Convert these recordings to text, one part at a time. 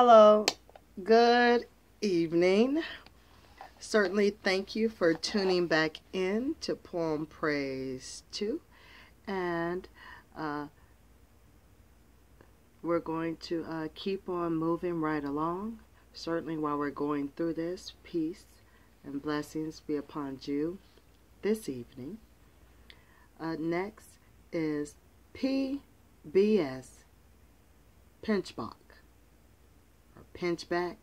Hello, good evening. Certainly, thank you for tuning back in to Poem Praise 2. And uh, we're going to uh, keep on moving right along. Certainly, while we're going through this, peace and blessings be upon you this evening. Uh, next is PBS Pinchbach or Pinchback.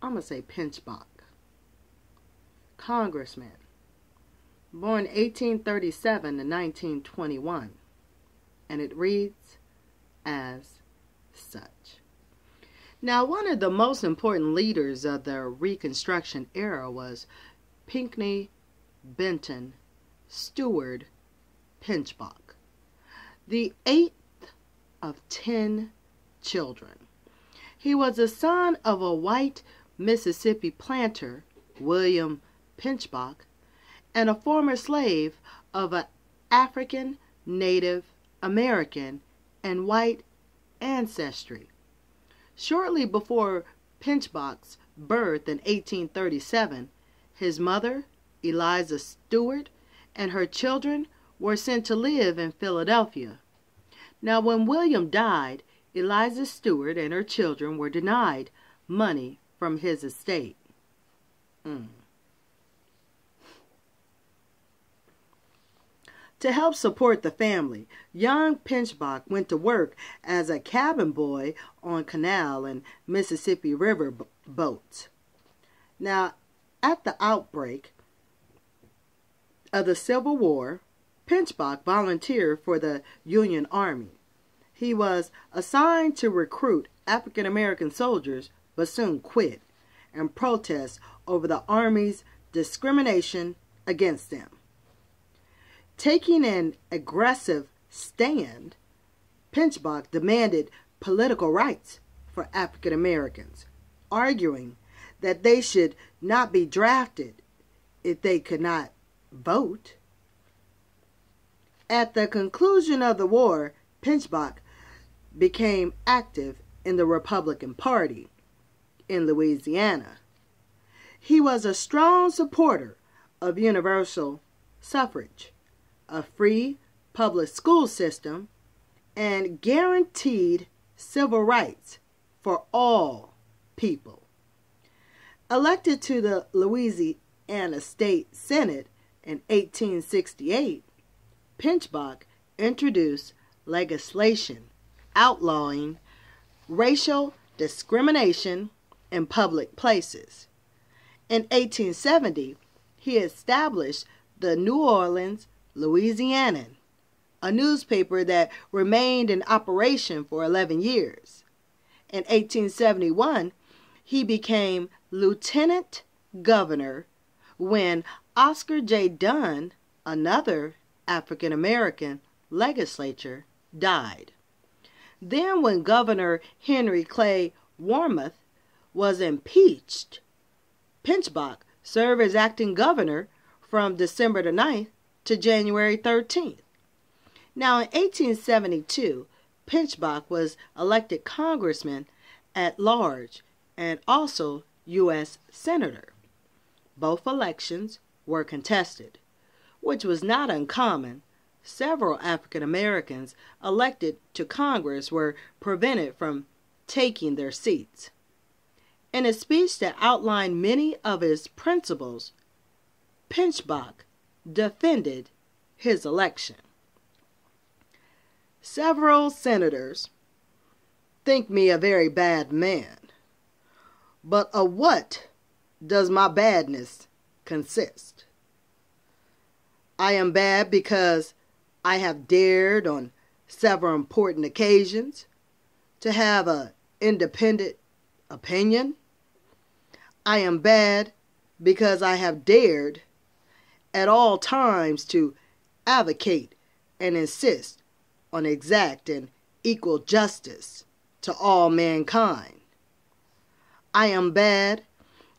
I'm going to say Pinchbach. Congressman. Born 1837 to 1921. And it reads as such. Now, one of the most important leaders of the Reconstruction era was Pinckney Benton Stewart Pinchbach, the eighth of ten children. He was the son of a white Mississippi planter, William Pinchbach, and a former slave of an African, Native American, and white ancestry. Shortly before Pinchbach's birth in 1837, his mother, Eliza Stewart, and her children were sent to live in Philadelphia. Now, when William died, Eliza Stewart and her children were denied money from his estate. Mm. To help support the family, young Pinchbach went to work as a cabin boy on canal and Mississippi River boats. Now, at the outbreak of the Civil War, Pinchbach volunteered for the Union Army. He was assigned to recruit African American soldiers, but soon quit and protest over the Army's discrimination against them. Taking an aggressive stand, Pinchbach demanded political rights for African Americans, arguing that they should not be drafted if they could not vote. At the conclusion of the war, Pinchbach became active in the Republican Party in Louisiana. He was a strong supporter of universal suffrage a free public school system, and guaranteed civil rights for all people. Elected to the Louisiana State Senate in 1868, Pinchbach introduced legislation outlawing racial discrimination in public places. In 1870, he established the New Orleans Louisianan, a newspaper that remained in operation for 11 years. In 1871, he became lieutenant governor when Oscar J. Dunn, another African American legislature, died. Then, when Governor Henry Clay Warmoth was impeached, Pinchbach served as acting governor from December the 9th to January 13th. Now, in 1872, Pinchbach was elected congressman at large and also U.S. Senator. Both elections were contested, which was not uncommon. Several African Americans elected to Congress were prevented from taking their seats. In a speech that outlined many of his principles, Pinchbach defended his election. Several senators think me a very bad man, but of what does my badness consist? I am bad because I have dared on several important occasions to have an independent opinion. I am bad because I have dared at all times to advocate and insist on exact and equal justice to all mankind. I am bad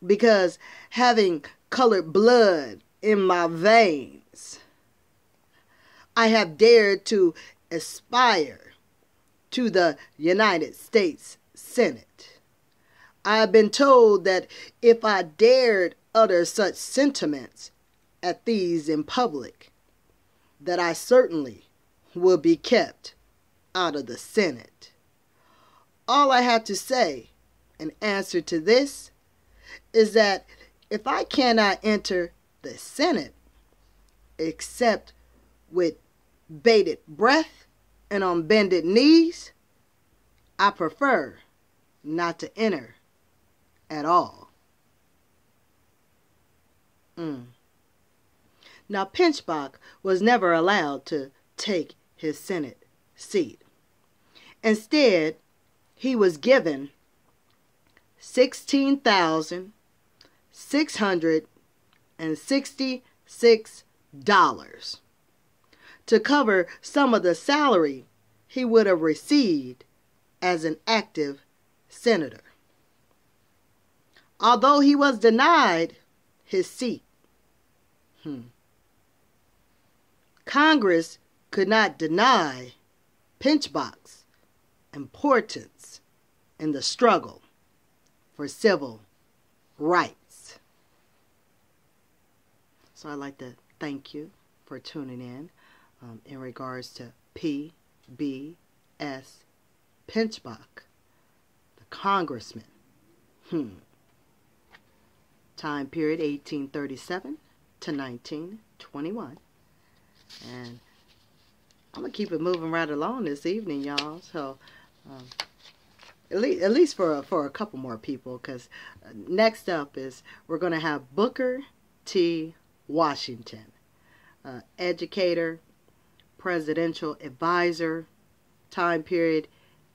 because having colored blood in my veins, I have dared to aspire to the United States Senate. I have been told that if I dared utter such sentiments at these in public, that I certainly would be kept out of the Senate. All I have to say in answer to this is that if I cannot enter the Senate except with bated breath and on bended knees, I prefer not to enter at all. Mm. Now, Pinchback was never allowed to take his Senate seat. Instead, he was given $16,666 to cover some of the salary he would have received as an active senator. Although he was denied his seat, hmm. Congress could not deny Pinchback's importance in the struggle for civil rights. So I'd like to thank you for tuning in um, in regards to P.B.S. Pinchback, the congressman. Hmm. Time period 1837 to 1921. And I'm gonna keep it moving right along this evening, y'all. So, um, at least at least for for a couple more people, because uh, next up is we're gonna have Booker T. Washington, uh, educator, presidential advisor, time period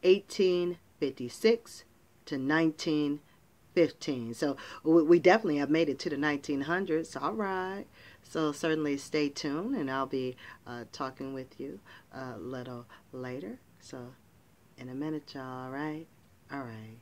1856 to 1915. So we definitely have made it to the 1900s. All right. So certainly stay tuned, and I'll be uh, talking with you a little later. So in a minute, y'all. All right. All right.